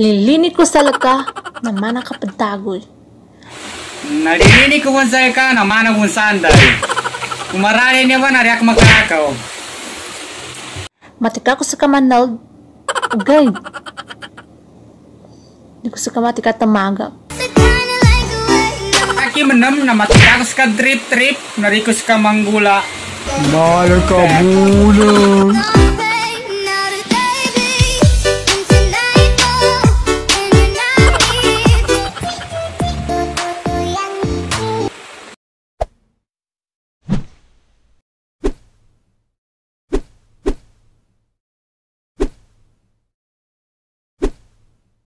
Lilini ko sa laka na mana kapadagoy. Ko kung sa'yo ka na manang kung sanday. Kumarali niya ba na riyak makakaw? Matika ko sa kamanal. Ugay. Di ko sa kamati katamaga. Aki manam na matikas ka trip trip narikos ka manggula. Mahal.